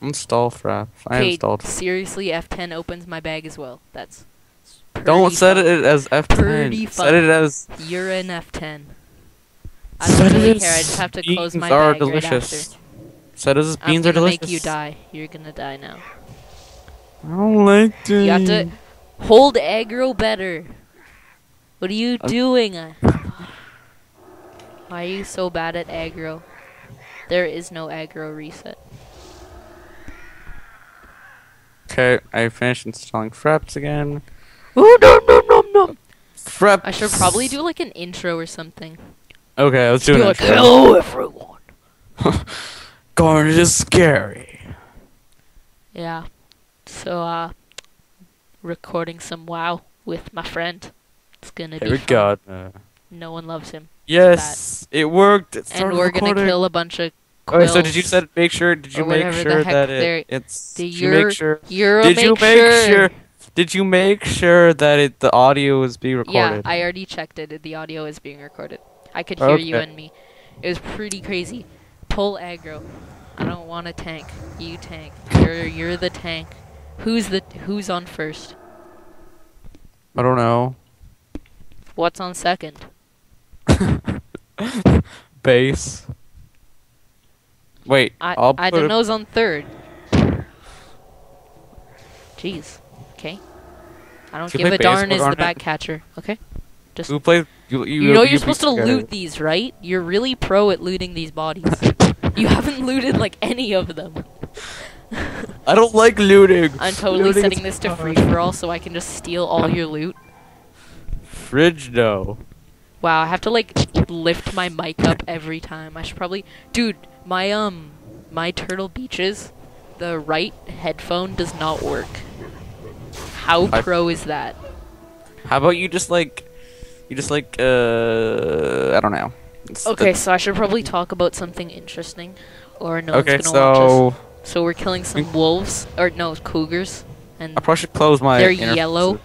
Install frap. I Okay, installed. seriously, F10 opens my bag as well. That's Don't pretty set fun. it as F10. Pretty Set it as. You're an F10. I don't it really care. I just have to close my are bag right delicious. after. Set it as I'm beans are gonna delicious. make you die. You're gonna die now. I don't like to. You have to hold aggro better. What are you I'm- doing? Uh, Why are you so bad at aggro? There is no aggro reset. Okay, I finished installing fraps again. Oh no no no no! Fraps. I should probably do like an intro or something. Okay, let's do Be it. like, hello everyone. Garnet is scary. Yeah. So uh recording some WoW with my friend. It's gonna Here be we fun. go. No one loves him. yes, it worked. It And started we're gonna kill a bunch of Okay, so did you quills. set make sure? Did you make sure that it, it's? Did you make sure? Euro Did you make make sure? Did you make sure that it the audio is being recorded? Yeah. I already checked it. The audio is being recorded. I could hear you and me. It was pretty crazy. Pull aggro. I don't want a tank. You tank. You're you're the tank. Who's the who's on first? I don't know. What's on second? Bass. Wait, I will I don't know's on third. Jeez. Okay. I don't give a darn is the back catcher. Okay. Just Who? You, you, You know you you're supposed to loot these, right? You're really pro at looting these bodies. you haven't looted like any of them. I don't like looting. I'm totally Looting setting this to free for all so I can just steal all your loot. Fridge no. Wow, I have to like lift my mic up every time. I should probably Dude, my um my Turtle Beaches, the right headphone does not work. How I- pro is that? How about you just like, you just like uh, I don't know. It's- Okay, so I should probably talk about something interesting or no okay, one's gonna watch us. so So we're killing some wolves or no, cougars and I probably should close my. they're yellow.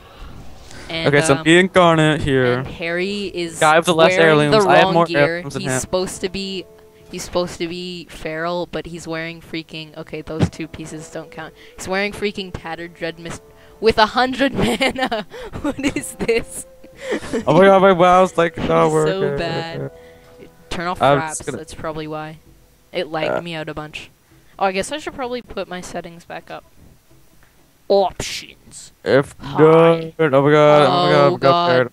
And, Okay, so um, I'm being Garnet here. And Harry is Guy with the less heirlooms. the I have wrong more gear. He's him. supposed to be he's supposed to be feral, but he's wearing freaking okay, those two pieces don't count. He's wearing freaking tattered dread mist with a hundred mana. what is this? oh my god, my wow's like not He's working. so bad. Turn off gonna- that's probably why. It lagged Uh. me out a bunch. Oh, I guess I should probably put my settings back up. Options. If Hi. done. Oh my god, oh my god, Oh I'm God.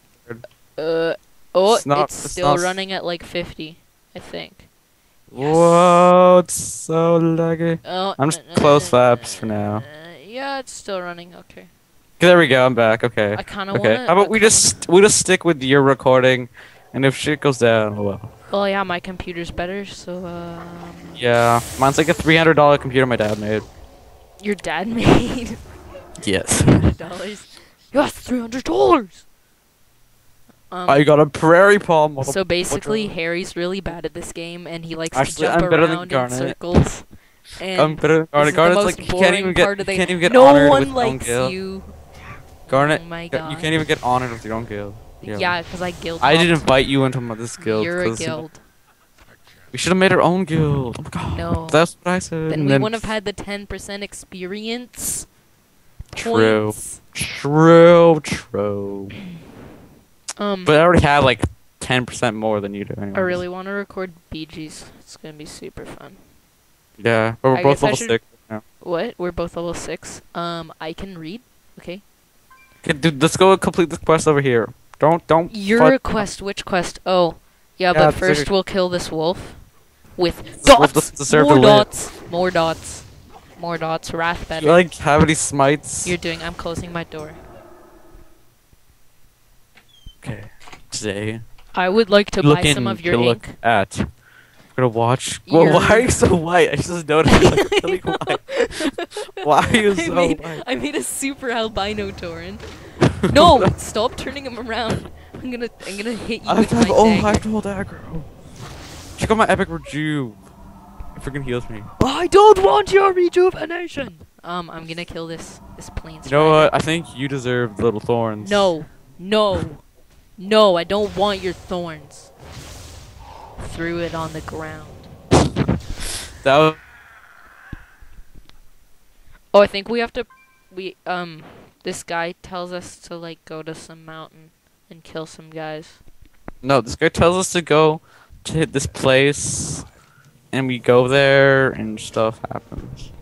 Uh oh, It's not- it's still running at like 50, I think. Whoa, it's so laggy. Oh, I'm just uh, close uh, Fraps for now. uh, yeah, it's still running. Okay. There we go, I'm back. Okay. I kind of Okay. want How about we just we just stick with your recording, and if shit goes down, oh well. Well, yeah, my computer's better, so um, Yeah, mine's like a three hundred dollar computer my dad made. your dad made Yes. dollars. Yes, three hundred dollars. Um, I got a prairie palm. so basically. Harry's really bad at this game, and he likes Actually, to jump I'm better than around in circles. And I'm better than Garnet. Garnet's like he can't even get part of he the- can't even get no honored one with your own guild. you. Garnet, Oh my God. you can't even get honored with your own guild. Yeah. Yeah, because I guild. I did hopped. invite you into my, this guild. You're a guild. We should have made our own guild. Oh my god. No. That's what I said. Then and we wouldn't have had the ten percent experience. True. points. True. True. Um, But I already had like ten percent more than you do. Anyway. I really want to record BGs. It's gonna be super fun. Yeah, but we're I both level should- six. now. What? We're both level six. Um, I can read. Okay. Okay, dude, let's go complete this quest over here. Don't don't. Your quest. Which quest? Oh, yeah. Yeah, but first we'll kill this wolf with dots. More to dots. More dots. More dots. Wrath Do better. you like have any smites? You're doing. I'm closing my door. Okay. Today, I would like to buy in some of your to look at. I'm gonna watch. Well, why are you so white? I just noticed. Like really white. Why are you I so made, white? I made a super albino Tauren. No, stop turning him around. I'm gonna, I'm gonna hit you I have with to my have, oh, I dagger. have to hold aggro. Check out my epic rejuve. It freaking heals me. I don't want your rejuvenation. Um, I'm gonna kill this, this plains. You know what? I think you deserve little thorns. No, no, no! I don't want your thorns. Threw it on the ground. That was Oh, I think we have to. We um, this guy tells us to like go to some mountain and kill some guys. No, this guy tells us to go to hit this place, and we go there, and stuff happens.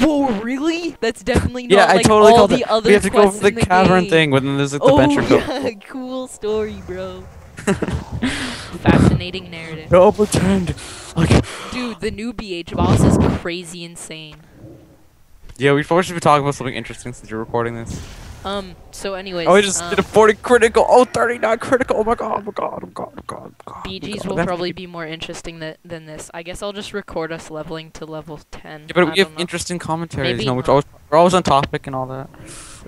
Whoa, really? That's definitely not yeah, I like totally all called the it. other We have to go quests for the the cavern game. thing, but then there's like the Oh venture yeah, cool story, bro. Fascinating narrative. Don't pretend like. Dude, the new BH boss is crazy insane. Yeah, we probably should be talking about something interesting since you're recording this. Um, so anyways, Oh, I just um, did a 40 critical. Oh, 39 critical. Oh my god. Oh my god. Oh my god. Oh my god. Oh my god. BGs will probably be more interesting tha- than this. I guess I'll just record us leveling to level 10. Yeah, but I we have know. interesting commentaries. Maybe you know, which not. always, we're always on topic and all that.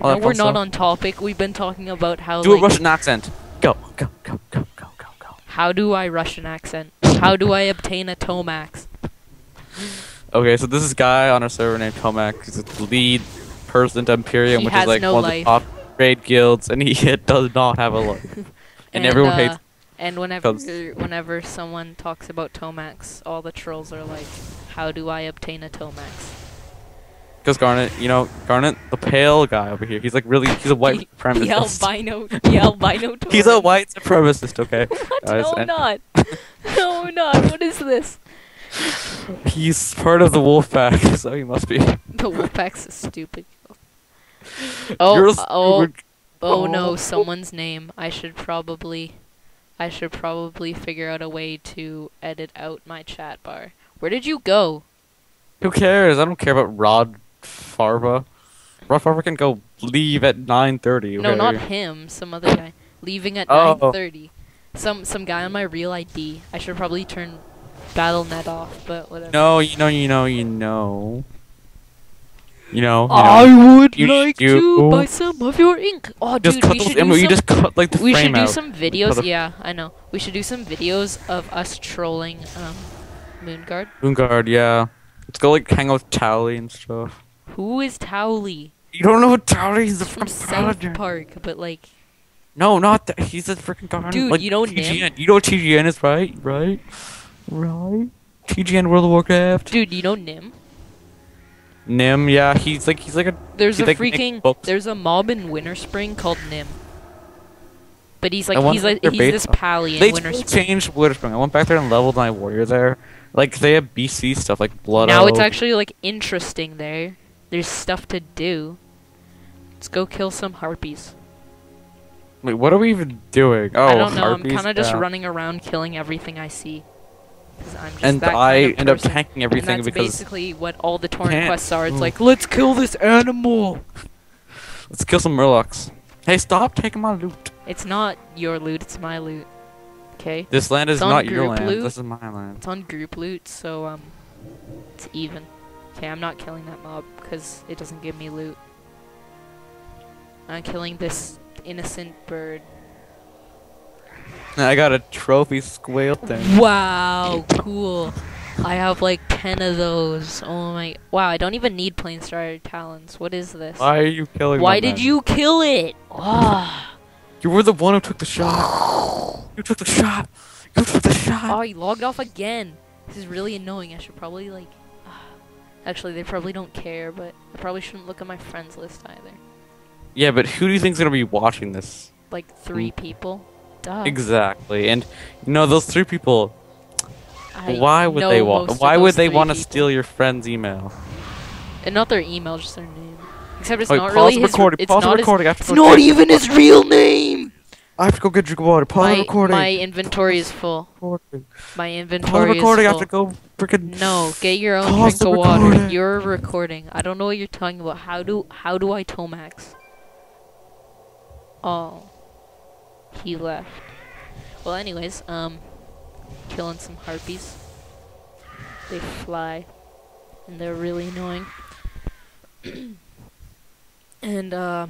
All No, that we're not stuff. on topic. We've been talking about how Do like, a Russian accent. Go. Go. Go. Go. Go. Go. Go. how do I Russian accent? How do I obtain a Tomax? Okay, so this is guy on our server named Tomac. He's the lead person to Imperium, He which is like no one life. of the top grade guilds, and he does not have a life. and, everyone uh, hates. And whenever whenever someone talks about Tomax, all the trolls are like, "How do I obtain a Tomax?" Because Garnet, you know, Garnet, the pale guy over here, he's like really, he's a white The supremacist. albino, the albino. He's a white supremacist, okay? What? guys, no, I'm and- not. no, I'm not. What is this? He's part of the wolf pack, so he must be. The Wolfpack's stupid. Oh, oh, oh no! Oh. Someone's name. I should probably, I should probably figure out a way to edit out my chat bar. Where did you go? Who cares? I don't care about Rod Farva. Rod Farva can go leave at 9.30, No, not him. Some other guy. Leaving at Oh. 9:30. Some some guy on my real ID. I should probably turn BattleNet off, but whatever. No, you know, you know, you know. You know, you know. I would You like do- to buy some of your ink. Oh, just dude, cut we those should do you some. just cut like the we should do out. some videos. Yeah, I know. We should do some videos of us trolling um, Moonguard. Moonguard, yeah. Let's go like hang out with Towelie and stuff. Who is Towelie? You don't know what Towelie is? The From South. Park, but like, No, not that. He's a freaking guardian. Dude, like, you know TGN. You know what TGN is, right? Right? Right? TGN World of Warcraft. dude, you know Nim? Nim, yeah, he's like he's like a There's a like, freaking there's a mob in Winterspring called Nim. But he's like he's like he's this pally in They Winterspring. changed Winterspring. I went back there and leveled my warrior there. Like they have BC stuff like Blood. Now it's actually like interesting there. There's stuff to do. Let's go kill some harpies. Wait, what are we even doing? Oh, I don't know. harpies? I'm kind of just Yeah. running around killing everything I see. 'Cause I'm just And that I kind of end up person. tanking And everything that's because basically what all the Tauren Can't- quests are. It's Ooh. like, let's kill this animal. let's kill some murlocs. Hey, stop taking my loot. It's not your loot. It's my loot. Okay. This land is not your land. loot. This is my land. It's on group loot, so um, it's even. Okay, I'm not killing that mob because it doesn't give me loot. I'm killing this innocent bird. I got a trophy squale thing. Wow, cool. I have like 10 of those. Oh my. Wow, I don't even need Plainstrider talons. What is this? Why are you killing? Why did then? you kill it? Ah. You were the one who took the shot. You took the shot. You took the shot. Oh, he logged off again. This is really annoying. I should probably like. Actually, they probably don't care, but I probably shouldn't look at my friends list either. Yeah, but who do you think's gonna be watching this? Like three people. Duh. Exactly, and you know those three people. I why would they want? Why would they want to steal your friend's email? And not their email, just their name. Except it's Wait, not pause really the his. recording. It's Pause not his. recording. I have It's not even his real name. I have to go get a drink of water. Pause My, the recording. my inventory is full. recording. My Pause the inventory recording. I is have full. to go freaking. No, get your own Pause drink of water. recording. You're recording. I don't know what you're talking about. How do how do I Tomax? Oh, he left. Well, anyways, um, killing some harpies. They fly, and they're really annoying. and uh,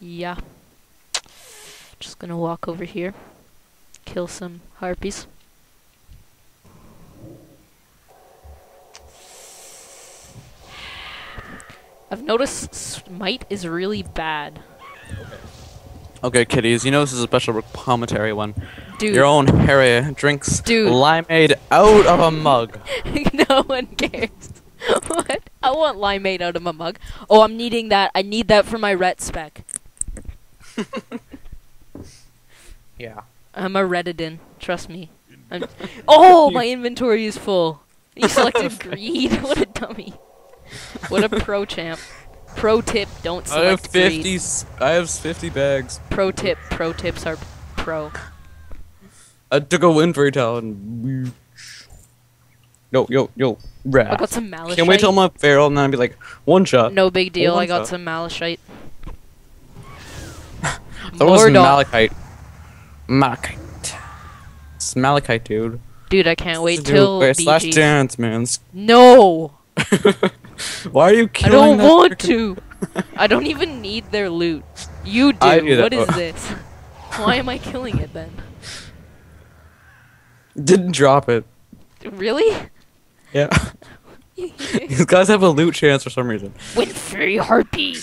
yeah, just gonna walk over here, kill some harpies. I've noticed Smite is really bad. Okay, kiddies. You know this is a special commentary one. Dude, Your own Harry drinks Dude. limeade out of a mug. no one cares. what? I want limeade out of my mug. Oh, I'm needing that. I need that for my ret spec. Yeah. I'm a Reddidin. Trust me. I'm oh, my inventory is full. You selected greed. What a dummy. What a pro champ. Pro tip: Don't say. I have 50. greed. s- I have 50 bags. Pro tip: Pro tips are pro. I took a inventory towel and. Yo, yo, yo. Rat. I got some malachite. Can't wait till I'm up feral and then I'll be like, one shot. No big deal. one I got shot. some malachite. That was malachite. Malachite. It's malachite, dude. Dude, I can't wait Dude, till slash BG. dance, man. No, Why are you killing I don't want to. I don't even need their loot. You do. I do. What is this? Why am I killing it then? Didn't drop it. Really? Yeah. These guys have a loot chance for some reason. Windfury Harpy.